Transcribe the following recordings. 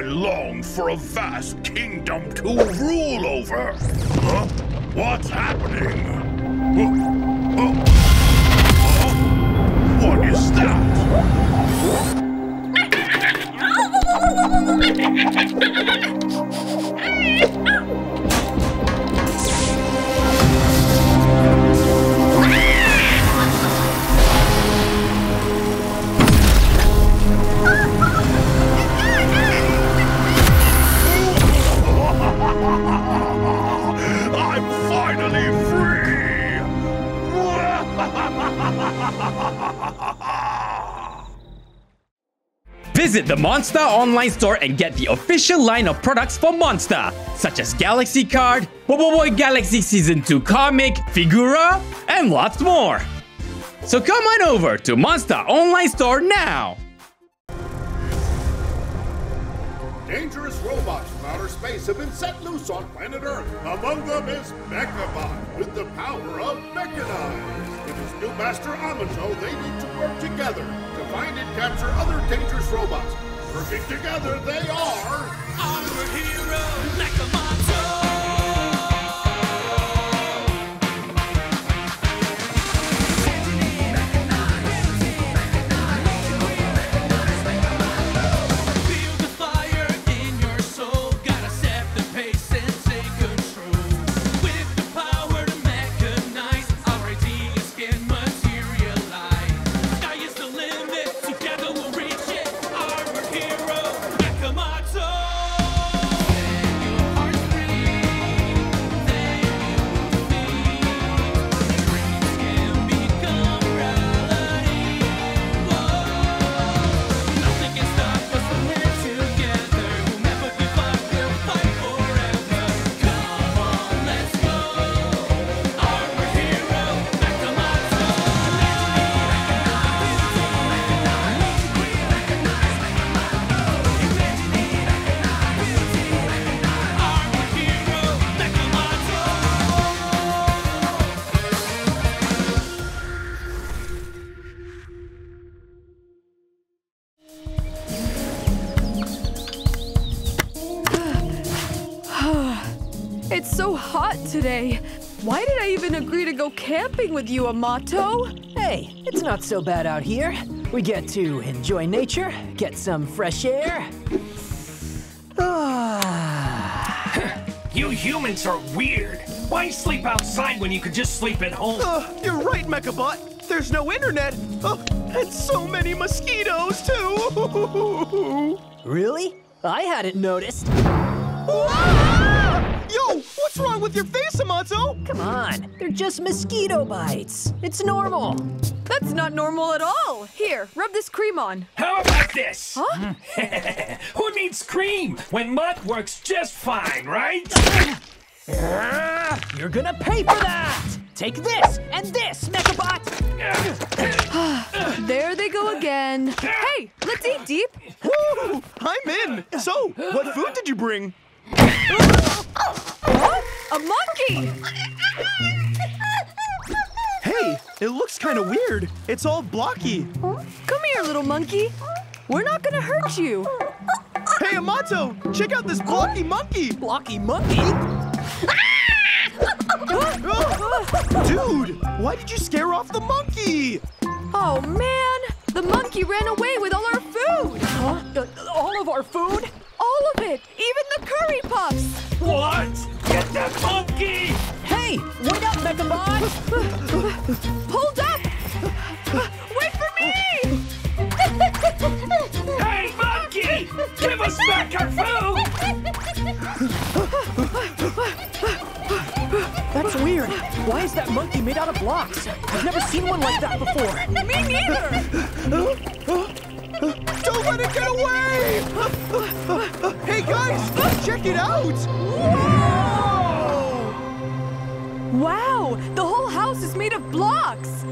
I long for a vast kingdom to rule over. What's happening? What is that? I'm finally free! Visit the Monsta online store and get the official line of products for Monsta, such as Galaxy Card, BoBoiBoy Galaxy Season 2 comic, Fgura, and lots more. So come on over to Monsta online store now. Dangerous robots from outer space have been set loose on planet Earth. Among them is Mechabot, with the power of Mechanize. New master Amato, they need to work together to find and capture other dangerous robots. Working together, they are... Our hero, Mechamato! Feel It's so hot today. Why did I even agree to go camping with you, Amato? Hey, it's not so bad out here. We get to enjoy nature, get some fresh air. Ah. You humans are weird. Why sleep outside when you could just sleep at home? Uh, you're right, Mechabot. There's no internet. Oh, and so many mosquitoes, too. really? I hadn't noticed. Yo, what's wrong with your face, Amato? Come on, they're just mosquito bites. It's normal. That's not normal at all. Here, rub this cream on. How about this? Huh? Who needs cream when mud works just fine, right? You're gonna pay for that! Take this and this, Mechabot! There they go again. Hey, let's eat deep. Woo, I'm in. So, what food did you bring? A monkey! Hey, it looks kind of weird. It's all blocky. Come here, little monkey. We're not gonna hurt you. Hey, Amato, check out this blocky monkey. Blocky monkey? Dude, why did you scare off the monkey? Oh man, the monkey ran away with all our food. Huh? Uh, all of our food? Why is that monkey made out of blocks? I've never seen one like that before. Me neither! Don't let it get away! hey guys, check it out! Whoa! Wow, the whole house is made of blocks.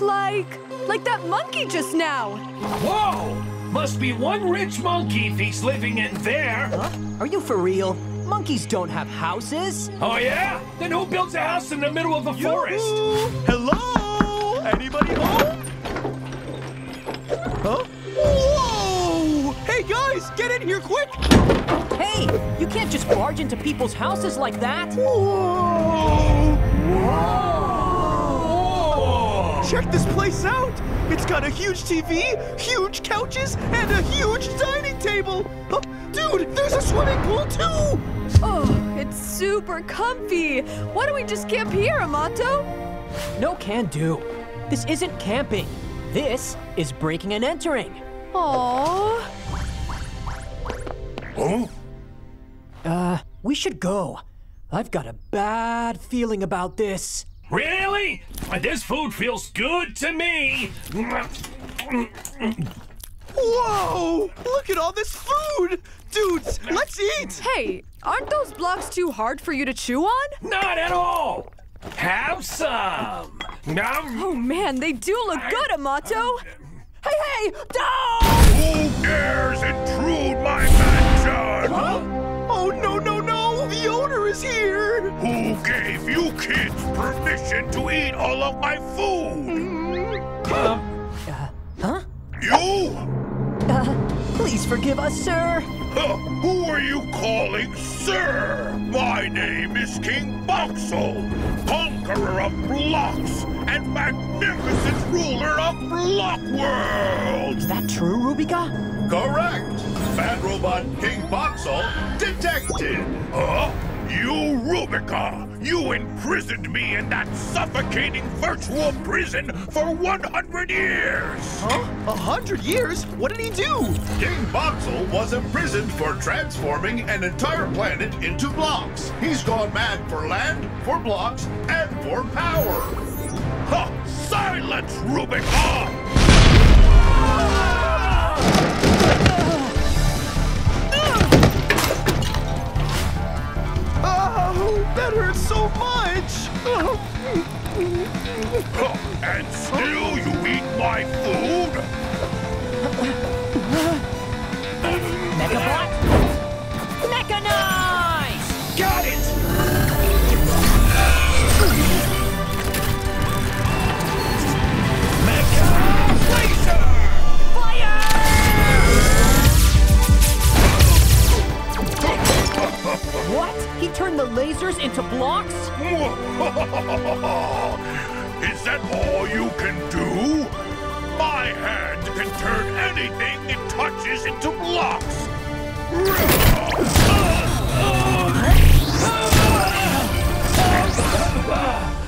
Like, like that monkey just now. Whoa! Must be one rich monkey if he's living in there. Huh? Are you for real? Monkeys don't have houses. Oh, yeah? Then who builds a house in the middle of the forest? Hello? Anybody home? Huh? Whoa! Hey guys, get in here quick! Hey, you can't just barge into people's houses like that. Whoa! Whoa! Check this place out! It's got a huge TV, huge couches, and a huge dining table! Huh? Dude, there's a swimming pool too! Oh, it's super comfy. Why don't we just camp here, Amato? No can do. This isn't camping. This is breaking and entering. Aww. Huh? Uh, we should go. I've got a bad feeling about this. Really? This food feels good to me. Whoa! Look at all this food! Dudes, let's eat! Hey, aren't those blocks too hard for you to chew on? Not at all. Have some. Nom. Oh man, they do look good, Amato. Hey, hey, down! Who dares intrude my mansion? Huh? Oh no, no, no! The owner is here! Who gave you kids permission to eat all of my food? Uh, huh? You? Uh, please forgive us, sir. Huh, who are you calling sir? My name is King Boxell, conqueror of blocks and magnificent ruler of Block World. Is that true, Rubika? Correct. Bad Robot King Boxell detected. Huh? You, Rubica! You imprisoned me in that suffocating virtual prison for 100 years! Huh? A hundred years? What did he do? King Boxell was imprisoned for transforming an entire planet into blocks. He's gone mad for land, for blocks, and for power. Ha! Silence, Rubica! Oh, that hurts so much! And still you eat my food? Mechabot? Mechanize! Got it. Into blocks? Is that all you can do? My hand can turn anything it touches into blocks.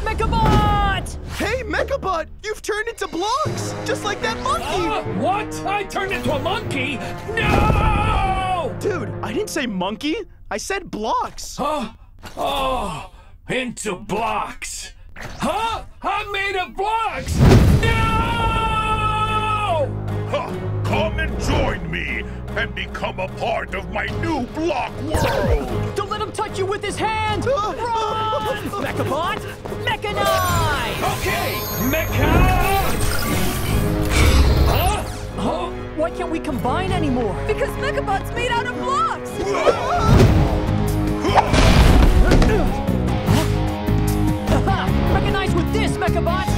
Mechabot! Hey, Mechabot! You've turned into blocks! Just like that monkey! Uh, what? I turned into a monkey? No! Dude, I didn't say monkey. I said blocks. Huh? Oh, into blocks. Huh? I'm made of blocks! No! Huh, Come and join me and become a part of my new block world. Don't let him touch you with his hand! Run! Mechabot! Mechanize! Okay, Mecha! Huh? Huh? Why can't we combine anymore? Because Mechabot's made out of blocks. this, Mechabot!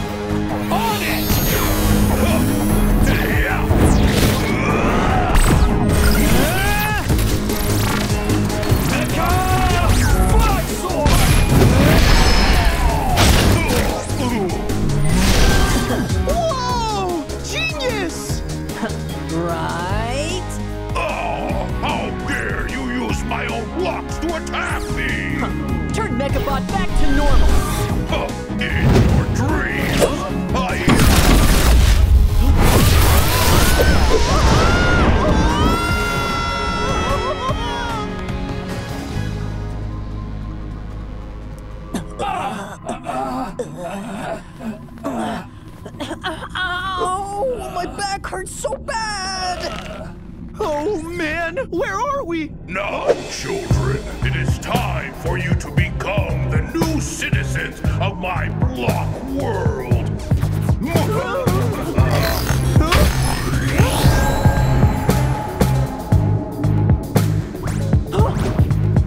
of my block world.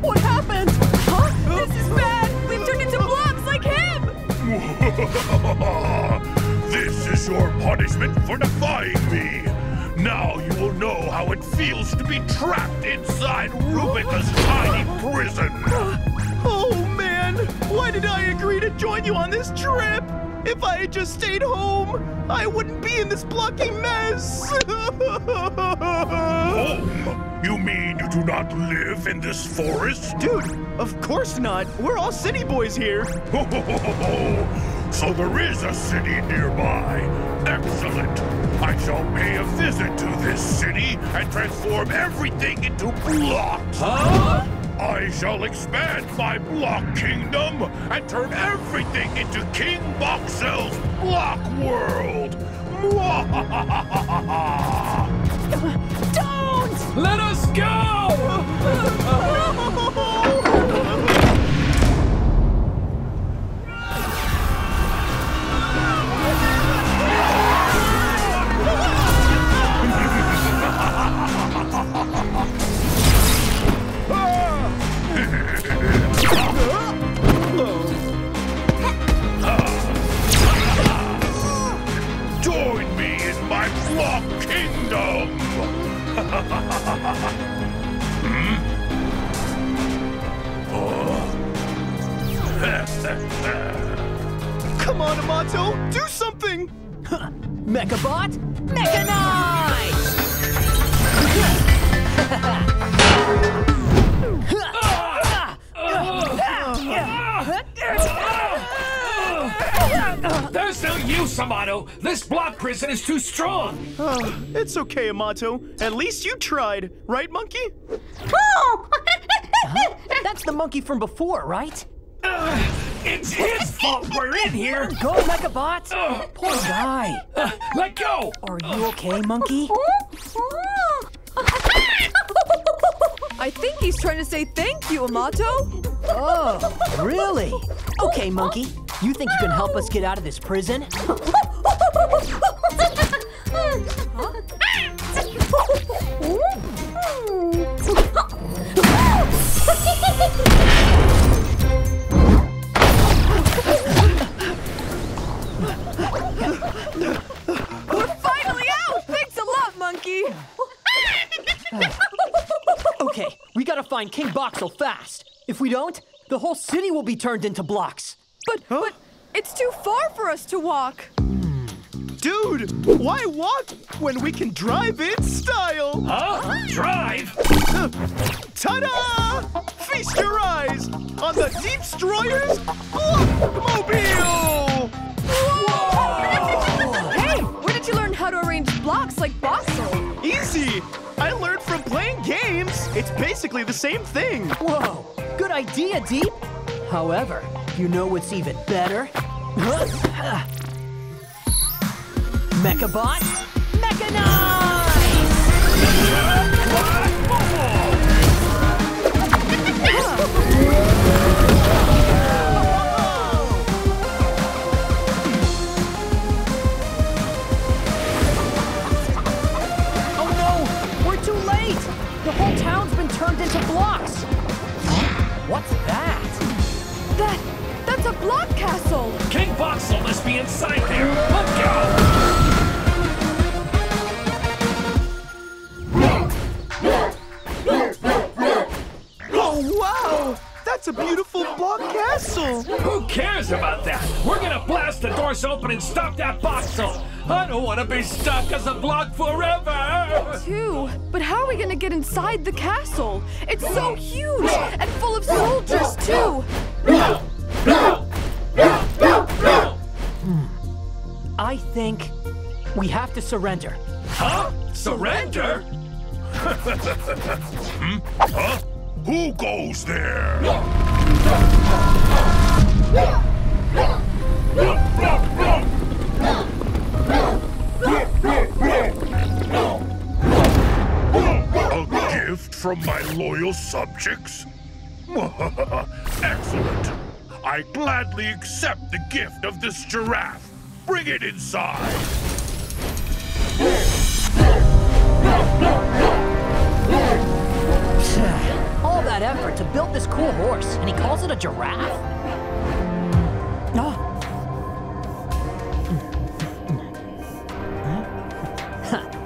What happened? This is bad. We've turned into like him. this is your punishment for defying me. Now you will know how it feels to be trapped inside If I had just stayed home, I wouldn't be in this blocky mess. Home? You mean you do not live in this forest? Dude, of course not. We're all city boys here. so there is a city nearby. Excellent. I shall pay a visit to this city and transform everything into blocks. Huh? I shall expand my block kingdom and turn everything into King Boxell's block world. Don't! Let us go! it's okay, Amato. At least you tried, right, Monkey? That's the monkey from before, right? It's his fault we're in here. Go, Mechabot! Poor guy. Uh, let go. Are you okay, monkey? I think he's trying to say thank you, Amato. Oh, really? Okay, monkey. You think you can help us get out of this prison? find King Boxell fast. If we don't, the whole city will be turned into blocks. But, but, it's too far for us to walk. Dude, why walk when we can drive in style? Huh? Drive? Ta-da! Feast your eyes on the Deep Destroyer's Blockmobile! Hey, where did you learn how to arrange blocks like Boxell? Easy! I learned from playing games. It's basically the same thing. Whoa, good idea, Deep. However, you know what's even better? Mechabot, mechanize! Oh no, we're too late! The whole town's been turned into blocks. What's that? That, that's a block castle. King Boxell must be inside there. Let go. Beautiful block castle. Who cares about that? We're gonna blast the doors open and stop that Boxell. I don't want to be stuck as a block forever. Too. But how are we gonna get inside the castle? It's so huge and full of soldiers, too. I think we have to surrender. Huh? Surrender? Hmm? Huh? Who goes there? A gift from my loyal subjects? Excellent. I gladly accept the gift of this giraffe. Bring it inside. All that effort to build this cool horse, and he calls it a giraffe? Oh.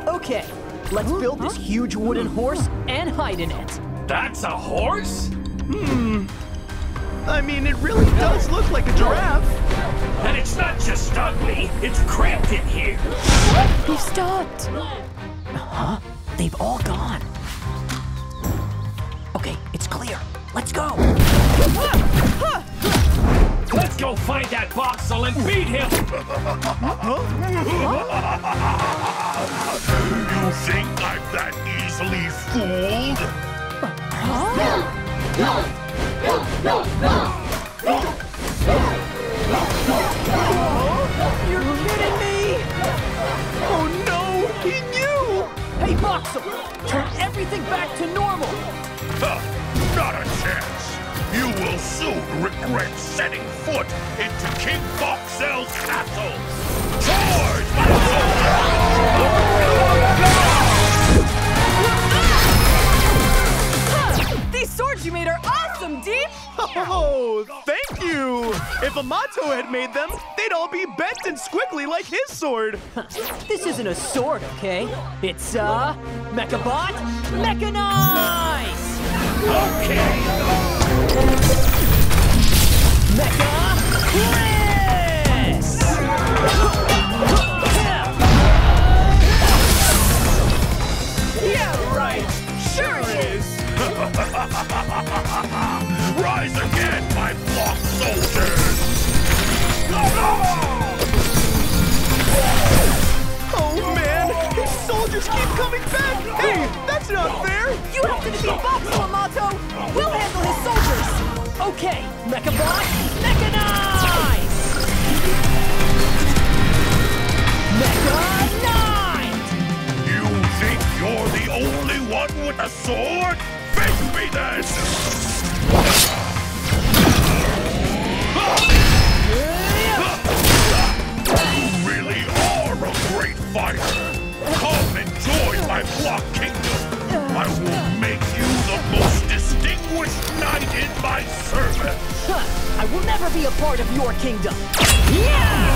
Okay, Let's build this huge wooden horse and hide in it. That's a horse? Hmm. I mean, it really does look like a giraffe. And it's not just ugly, it's cramped in here. He stopped. Huh? They've all gone. Let's go. Let's go find that Boxell and beat him! You think I'm that easily fooled? You're kidding me! Oh no, he knew! Hey, Boxell! Turn everything back to normal! Huh, not a chance. You will soon regret setting foot into King Boxell's castle. Charge, my soldiers! These swords you made are awesome, Deep! Oh, thank you! If Amato had made them, they'd all be bent and squiggly like his sword. This isn't a sword, okay? It's, uh, Mechabot Mechanize! Rise again, my flock soldiers! Oh soldiers keep coming back. Hey, that's not fair. You have to defeat Boxell, Amato! We'll handle his soldiers! Okay, Mecha Mechabot Mechanize! Mechanize! You think you're the only one with a sword? Face me then! You really are a great fighter! My block kingdom! I will make you the most distinguished knight in my service! Huh, I will never be a part of your kingdom! Yeah!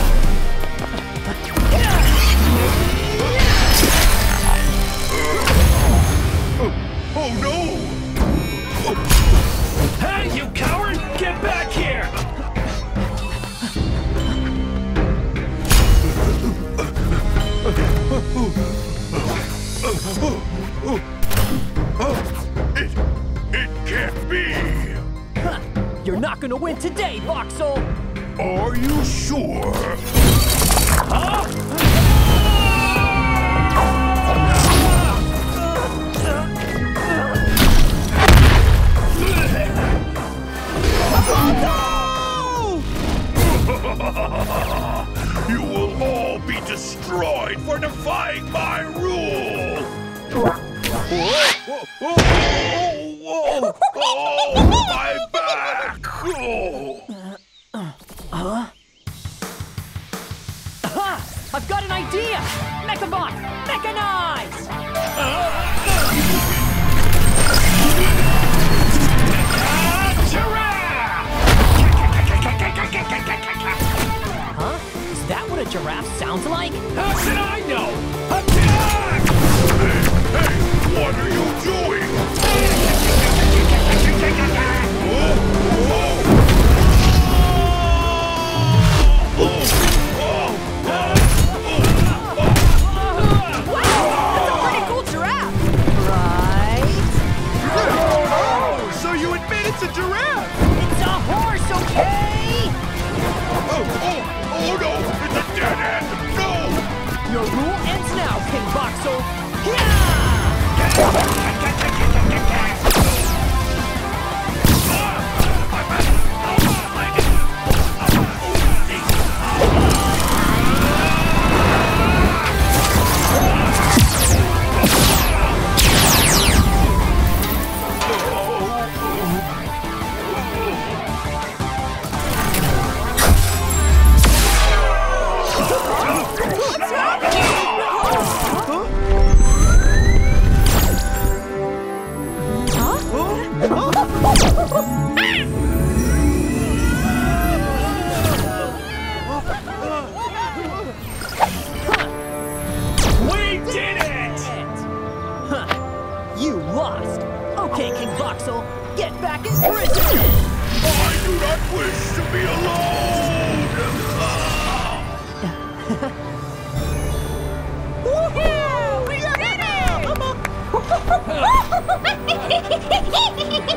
Oh no! Hey, you coward! Get back here! It, it can't be! You're not gonna win today, Boxell! Are you sure? You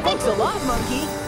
Thanks a lot, monkey.